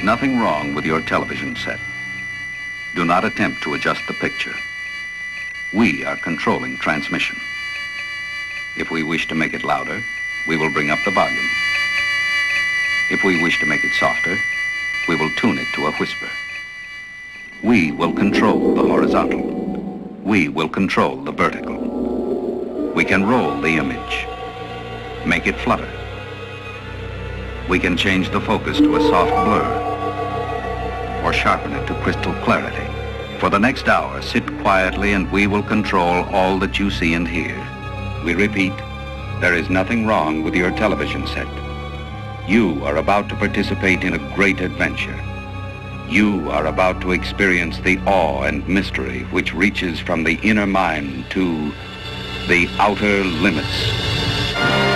is nothing wrong with your television set. Do not attempt to adjust the picture. We are controlling transmission. If we wish to make it louder, we will bring up the volume. If we wish to make it softer, we will tune it to a whisper. We will control the horizontal. We will control the vertical. We can roll the image, make it flutter. We can change the focus to a soft blur or sharpen it to crystal clarity. For the next hour, sit quietly and we will control all that you see and hear. We repeat, there is nothing wrong with your television set. You are about to participate in a great adventure. You are about to experience the awe and mystery which reaches from the inner mind to the outer limits.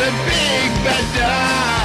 The big bad dog.